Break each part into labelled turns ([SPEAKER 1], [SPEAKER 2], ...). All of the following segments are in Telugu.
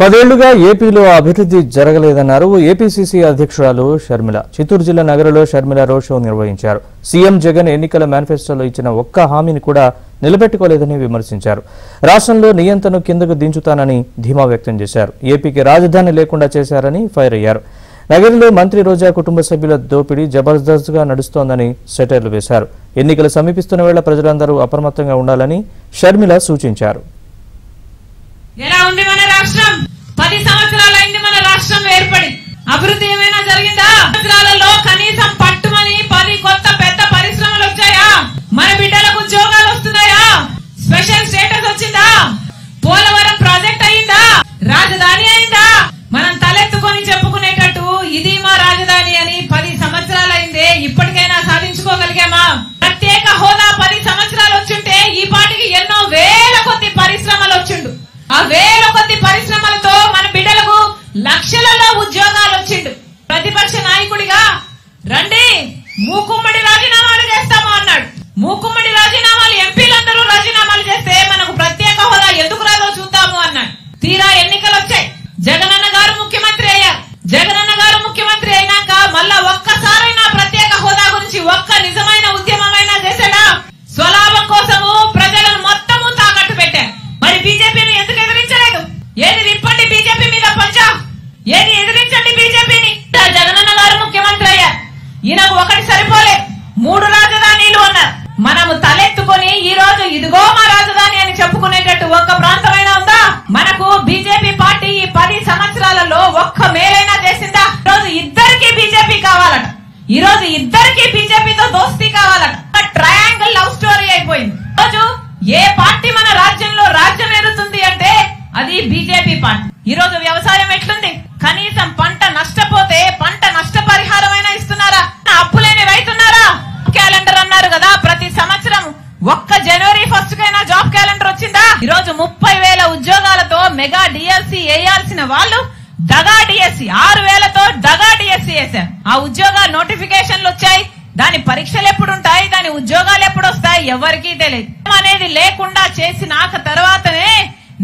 [SPEAKER 1] పదేళ్ళుగా ఏపీలో అభివృద్ధి జరగలేదన్నారు ఏపీసీసీ అధ్యక్షురాలు షర్మిల. చిత్తూరు జిల్లా నగరంలో షర్మిల రోడ్ షో నిర్వహించారు. సీఎం జగన్ ఎన్నికల మేనిఫెస్టోలో ఇచ్చిన ఒక్క హామీని కూడా నిలబెట్టుకోలేదని విమర్శించారు. రాష్ట్రంలో నియంత్రణను కిందకు దించుతానని ధీమా వ్యక్తం చేశారు. ఏపీకి రాజధాని లేకుండా చేశారని ఫైర్ అయ్యారు. నగరంలో మంత్రి రోజా కుటుంబ సభ్యుల దోపిడీ జబర్దస్త్గా నడుస్తోందని సెటైర్లు వేశారు. ఎన్నికలు సమీపిస్తున్న వేళ ప్రజలందరూ అప్రమత్తంగా ఉండాలని షర్మిల సూచించారు.
[SPEAKER 2] ఎలా ఉంది మన రాష్ట్రం? అభివృద్ధి ఏమైనా జరిగిందా? సంవత్సరాలలో కనీసం పట్టుమని పది కొత్త పెద్ద పరిశ్రమలు వచ్చాయా? మన బిడ్డలకు ఉద్యోగాలు వస్తున్నాయా? స్పెషల్ స్టేటస్ వచ్చిందా? పోలవరం ప్రాజెక్ట్ అయిందా? రాజధాని అయిందా? మనం తలెత్తుకొని చెప్పుకునేటట్టు ఇది మా రాజధాని అని పది సంవత్సరాలు అయిందే ఇప్పటికైనా సాధించుకోగలిగామా? ప్రత్యేక హోదా పది సంవత్సరాలు వచ్చుంటే ఈ పాటికి ఎన్నో వేల కొద్ది పరిశ్రమలు వచ్చిండు. ఆ వేల కొద్ది పరిశ్రమలతో ప్రతిపక్ష నాయకుడిగా రండి. మూకుమ్మడి రాజీనామాలు చేస్తాము అన్నాడు. మూకుమ్మడి రాజీనామాలు ఎంపీలందరూ రాజీనామాలు చేస్తే మనకు ప్రత్యేక హోదా ఎందుకు రాదో చూద్దాము అన్నాడు. తీరా ఎన్నికలు వచ్చాయి జగనన్న గారు ముఖ్యమంత్రి అయ్యారు. జగనన్న గారు ముఖ్యమంత్రి అయినాక మళ్ళా ఒకటి సరిపోలే. మూడు రాజధానీలు ఉన్నారు మనము తలెత్తుకొని ఈ రోజు ఇదిగో మా రాజధాని అని చెప్పుకునేటట్టు ఒక్క ప్రాంతమైనా ఉందా? మనకు బీజేపీ పార్టీ ఈ పది సంవత్సరాలలో ఒక్క మేలైనా చేసిందా? ఈ రోజు ఇద్దరికి బీజేపీ కావాలట. ఈ రోజు ఇద్దరికి బీజేపీతో దోస్తీ కావాలట. ట్రయాంగిల్ లవ్ స్టోరీ అయిపోయింది. రోజు ఏ పార్టీ మన రాజ్యంలో రాజ్యం ఎదుగుతుంది అంటే అది బీజేపీ పార్టీ. ఈ రోజు వ్యవసాయం ఎట్లుంది? కనీసం రోజు ముప్పై వేల ఉద్యోగాలతో మెగా డిఎస్సి వేయాల్సిన వాళ్ళు దగా డిఎస్సి ఆరు వేలతో దగా డిఎస్సి వేశారు. ఆ ఉద్యోగాల నోటిఫికేషన్లు వచ్చాయి. దాని పరీక్షలు ఎప్పుడు ఉంటాయి దాని ఉద్యోగాలు ఎప్పుడు వస్తాయి ఎవరికీ తెలియదు అనేది లేకుండా చేసినాక తర్వాతనే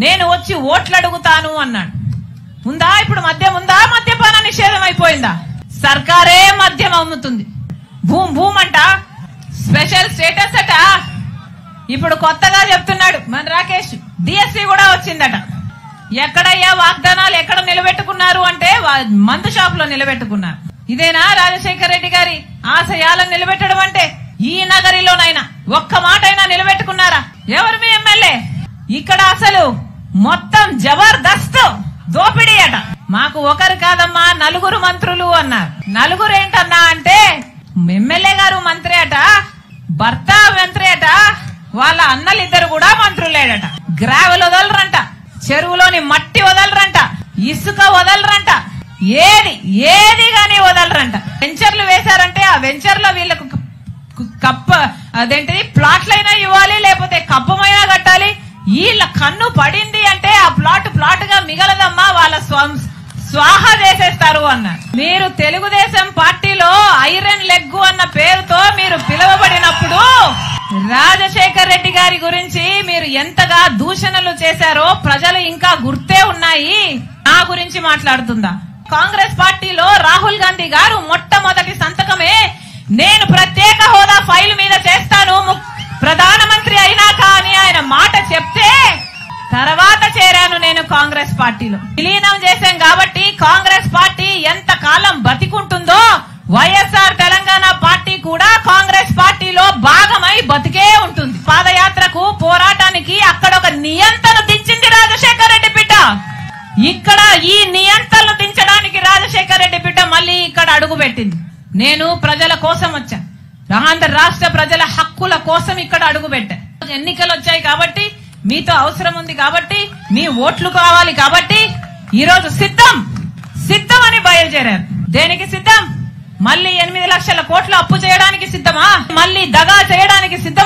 [SPEAKER 2] నేను వచ్చి ఓట్లు అడుగుతాను అన్నాడు. ఉందా? ఇప్పుడు మద్యం ఉందా? మద్యపాన నిషేధం అయిపోయిందా? సర్కారే మద్యం అమ్ముతుంది. భూమ్ భూమ్ అంట. స్పెషల్ స్టేటస్ అట. ఇప్పుడు కొత్తగా చెప్తున్నాడు మన రాకేష్. డిఎస్సి కూడా వచ్చిందట. ఎక్కడయ్యా వాగ్దానాలు ఎక్కడ నిలబెట్టుకున్నారు అంటే మందు షాప్లో నిలబెట్టుకున్నారు. ఇదేనా రాజశేఖర రెడ్డి గారి ఆశయాలను నిలబెట్టడం అంటే? ఈ నగరిలోనైనా ఒక్క మాట అయినా నిలబెట్టుకున్నారా? ఎవరు మీ ఎమ్మెల్యే? ఇక్కడ అసలు మొత్తం జబర్దస్త్ దోపిడీ అట. మాకు ఒకరు కాదమ్మా నలుగురు మంత్రులు అన్నారు. నలుగురు ఏంటన్నా అంటే ఎమ్మెల్యే గారు మంత్రి అట భర్త మంత్రి అట వాళ్ళ అన్నలిద్దరు కూడా మంత్రులేడట. గ్రావెల్ వదలరంట చెరువులోని మట్టి వదలరంట ఇసుక వదలరంట ఏది ఏది గాని వదలరంట. వెంచర్లు వేశారంటే ఆ వెంచర్లో వీళ్ళకు కప్ప అదేంటిది ప్లాట్లైనా ఇవ్వాలి లేకపోతే కప్పమైనా కట్టాలి. వీళ్ళ కన్ను పడింది అంటే ఆ ప్లాట్ ప్లాట్గా మిగలదమ్మా వాళ్ళ స్వం స్వాహ చేసేస్తారు అన్నారు మీరు తెలుగుదేశం పార్టీలో ఐరన్ లెగ్గు అన్న పేరుతో మీరు పిలువబడినప్పుడు రాజశేఖర్ రెడ్డి గారి గురించి మీరు ఎంతగా దూషణలు చేశారో ప్రజలు ఇంకా గుర్తే ఉన్నాయి. నా గురించి మాట్లాడుతుందా? కాంగ్రెస్ పార్టీలో రాహుల్ గాంధీ గారు మొట్టమొదటి సంతకమే. నేను ప్రత్యేక హోదా ఫైల్ మీద చేస్తాను. ప్రధానమంత్రి అయినాక అని ఆయన మాట చెప్తే తర్వాత చేరాను నేను కాంగ్రెస్ పార్టీలో. విలీనం చేశాం కాబట్టి కాంగ్రెస్ పార్టీ ఎంత కాలం బతికుంటుందో వైఎస్ ఇక్కడ ఈ నియంత్రణలు దించడానికి రాజశేఖర రెడ్డి బిడ్డ మళ్ళీ ఇక్కడ అడుగు పెట్టింది. నేను ప్రజల కోసం వచ్చా. ఆంధ్ర రాష్ట్ర ప్రజల హక్కుల కోసం ఇక్కడ అడుగు పెట్టా. ఎన్నికలు వచ్చాయి కాబట్టి మీతో అవసరం ఉంది కాబట్టి మీ ఓట్లు కావాలి కాబట్టి ఈ రోజు సిద్ధం. సిద్ధం అని బయలుదేరారు. దేనికి సిద్ధం? మళ్ళీ ఎనిమిది లక్షల కోట్లు అప్పు చేయడానికి సిద్ధమా? మళ్ళీ దగా చేయడానికి సిద్ధమా?